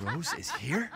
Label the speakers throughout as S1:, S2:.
S1: Rose is here?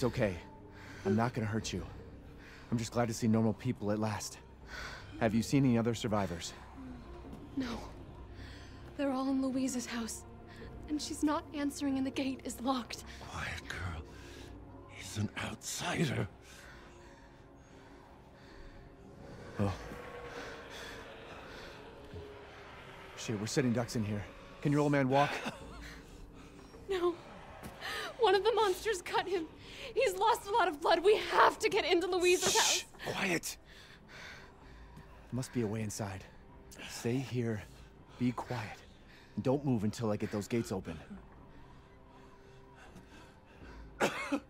S1: It's okay. I'm not gonna hurt you. I'm just glad to see normal people at last. Have you seen any other survivors?
S2: No. They're all in Luiza's house. And she's not answering and the gate is locked.
S3: Quiet girl. He's an outsider.
S1: Oh. Shit, we're sitting ducks in here. Can your old man walk?
S2: No. One of the monsters cut him. He's lost a lot of blood. We have to get into Luiza's house.
S1: Shh, quiet. Must be a way inside. Stay here, be quiet, and don't move until I get those gates open.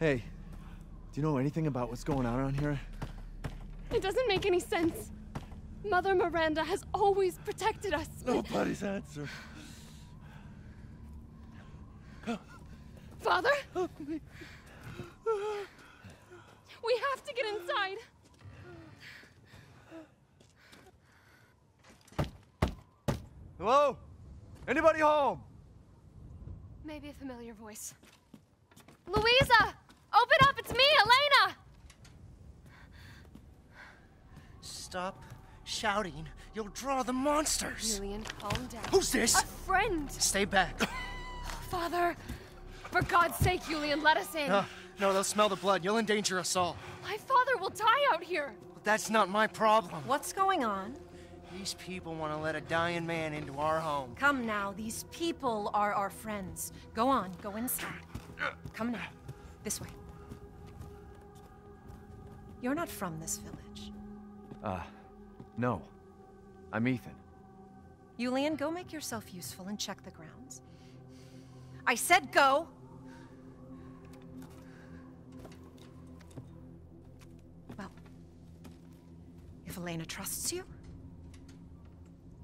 S1: Hey, do you know anything about what's going on around here?
S2: It doesn't make any sense. Mother Miranda has always protected us.
S3: Nobody's answer.
S2: Father? We have to get inside.
S1: Hello? Anybody home?
S2: Maybe a familiar voice. Luiza! Open up! It's me, Elena!
S4: Stop shouting. You'll draw the monsters.
S2: Julian, calm down.
S4: Who's this?
S2: A friend!
S4: Stay back.
S2: Father! For God's sake, Julian, let us in.
S4: No, no, they'll smell the blood. You'll endanger us all.
S2: My father will die out here.
S4: But that's not my problem.
S5: What's going on?
S4: These people want to let a dying man into our home.
S5: Come now, these people are our friends. Go on, go inside. Come now. This way. You're not from this village.
S1: Uh, no. I'm Ethan.
S5: Yulian, go make yourself useful and check the grounds. I said go! Well, if Elena trusts you,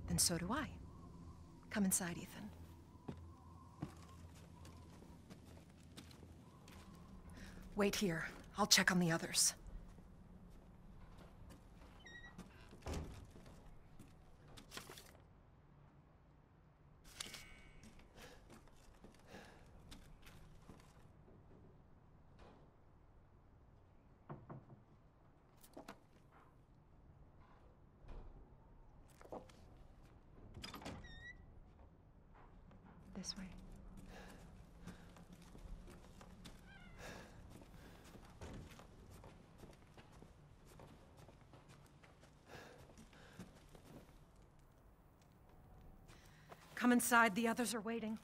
S5: then so do I. Come inside, Ethan. Wait here. I'll check on the others. This way. Come inside, the others are waiting.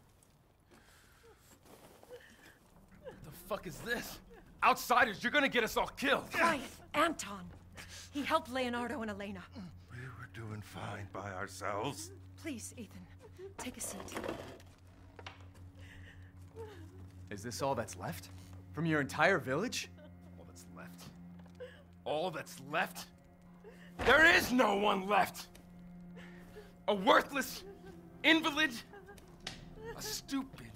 S3: What the fuck is this?
S6: outsiders, you're gonna get us all killed.
S5: Quiet, Anton. He helped Leonardo and Elena.
S3: We were doing fine by ourselves.
S5: Please, Ethan, take a seat.
S1: Is this all that's left? From your entire village?
S6: All that's left. All that's left? There is no one left! A worthless invalid, a stupid,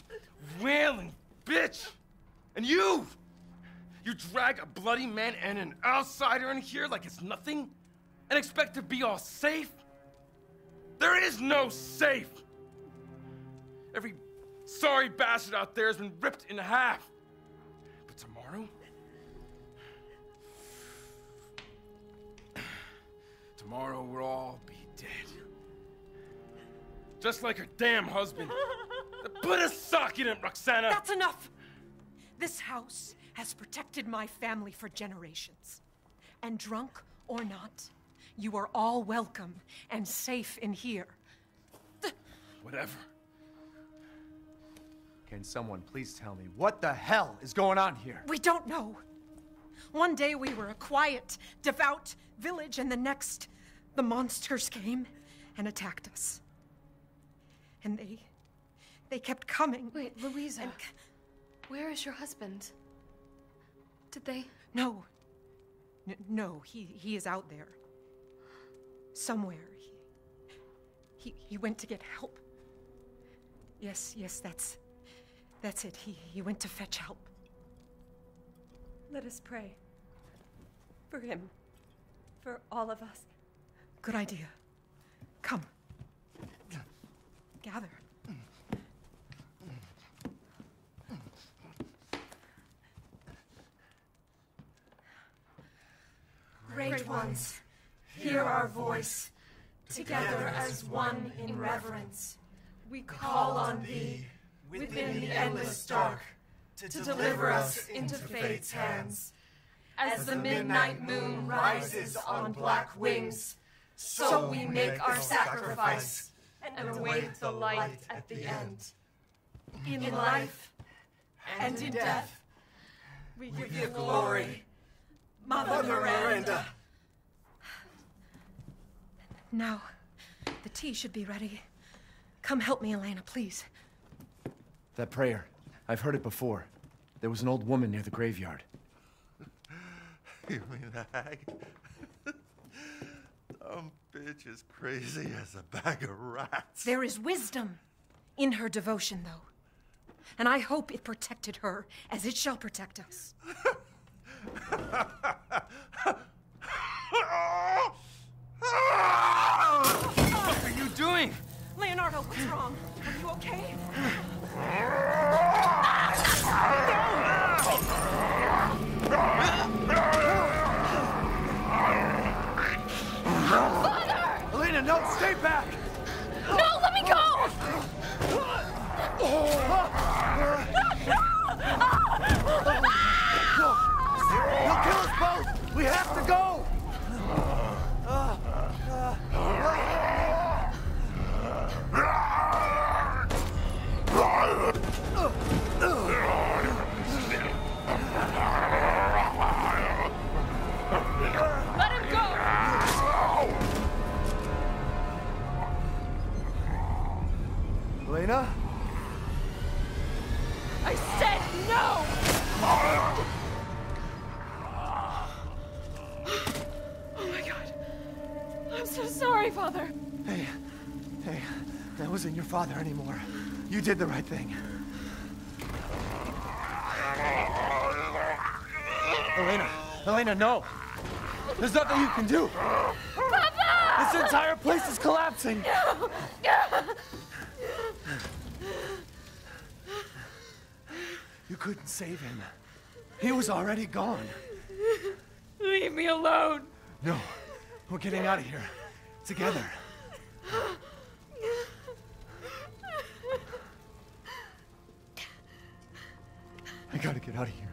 S6: wailing bitch! And you! You drag a bloody man and an outsider in here like it's nothing and expect to be all safe? There is no safe! Every sorry bastard out there has been ripped in half. But tomorrow? Tomorrow we'll all be dead. Just like her damn husband. Put a sock in it, Roxana!
S5: That's enough! This house has protected my family for generations. And drunk or not, you are all welcome and safe in here.
S6: Whatever.
S1: Can someone please tell me what the hell is going on here?
S5: We don't know. One day we were a quiet, devout village, and the next, the monsters came and attacked us. And they. they kept coming.
S2: Wait, Luiza.
S5: And-
S2: Where is your husband? Did they?
S5: No. N- no, he, he is out there. Somewhere. He, he, he went to get help. Yes, yes, that's. That's it. He, he went to fetch help.
S7: Let us pray. For him. For all of us.
S5: Good idea. Come. Gather.
S8: Great ones, hear our voice. Together as one in reverence, we call on thee within the endless dark to deliver us into fate's hands. As the midnight moon rises on black wings, so we make our sacrifice and await the light at the end. In life and in death, we give you glory, Mother Miranda.
S5: Now, the tea should be ready. Come help me, Elena, please.
S1: That prayer. I've heard it before. There was an old woman near the graveyard.
S3: You mean the hag? Dumb bitch is crazy as a bag of rats.
S5: There is wisdom in her devotion, though. And I hope it protected her as it shall protect us.
S6: What are you doing?
S5: Leonardo, what's wrong? Are you okay?
S1: Ah!
S2: I said no! Oh my god. I'm so sorry, Father.
S1: Hey, hey, that wasn't your father anymore. You did the right thing. Elena, Elena, no! There's nothing you can do! Papa! This entire place is collapsing! You couldn't save him. He was already gone.
S2: Leave me alone.
S1: No, we're getting out of here. Together. I gotta get out of here.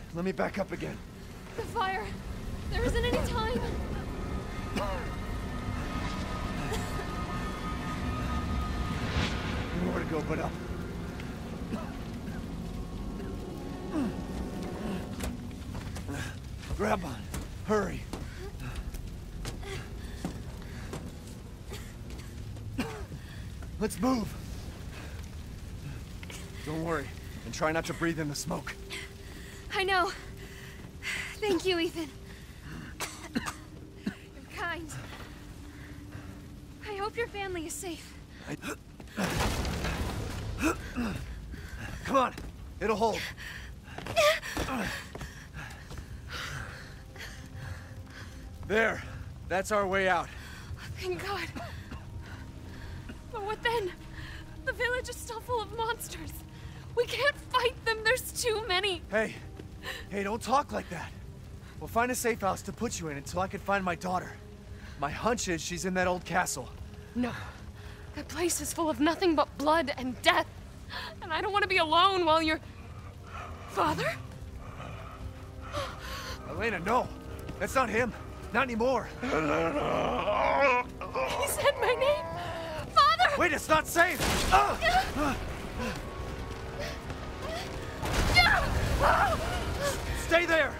S1: Let me back up again.
S2: The fire. There isn't any time.
S1: Nowhere to go but up. Grab on. Hurry. Let's move. Don't worry, and try not to breathe in the smoke.
S2: I know. Thank you, Ethan. You're kind. I hope your family is safe.
S1: Come on, it'll hold. There, that's our way out.
S2: Thank God. But what then? The village is still full of monsters. We can't fight them. There's too many.
S1: Hey, hey, don't talk like that. We'll find a safe house to put you in until I can find my daughter. My hunch is she's in that old castle.
S2: No. That place is full of nothing but blood and death. And I don't want to be alone while you're. Father?
S1: Elena, no. That's not him. Not anymore.
S2: He said my name. Father!
S1: Wait, it's not safe! Ah! Stay there!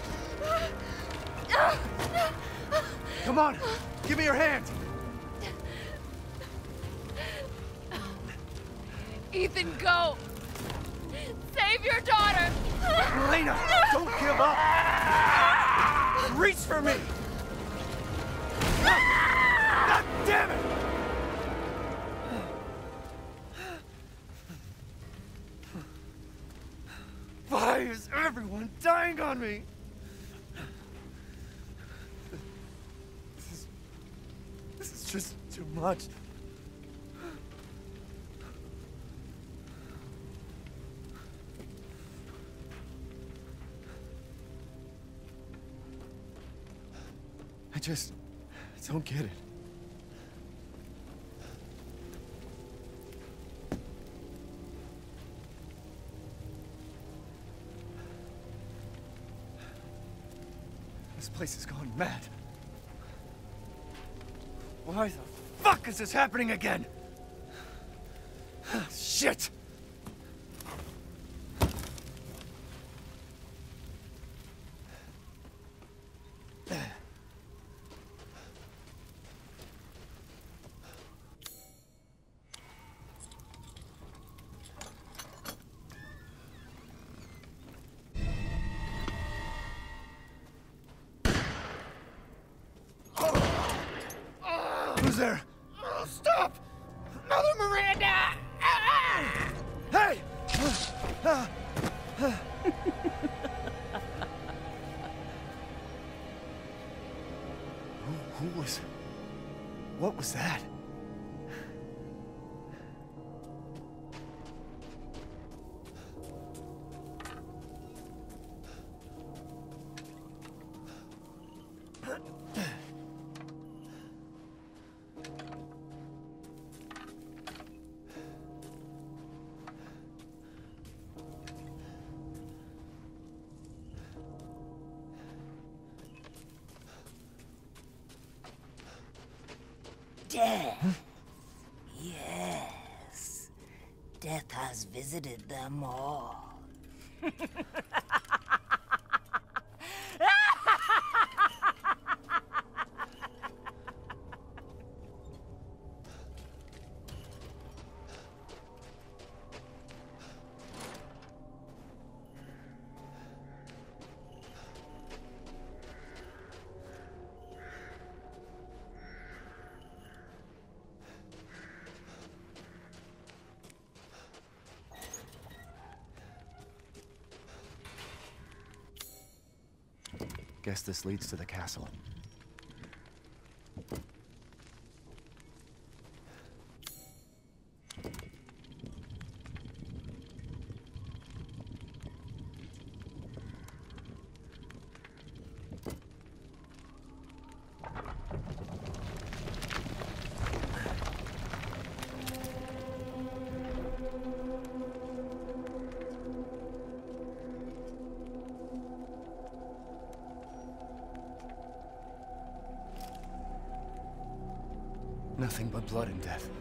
S1: Come on, give me your hand.
S2: Ethan, go! Save your daughter!
S1: Elena, don't give up! Reach for me! Me? This is... This is just too much. I just don't get it. This place is going mad. Why the fuck is this happening again? Shit! What was that?
S9: Visited them
S1: Guess this leads to the castle. Nothing but blood and death.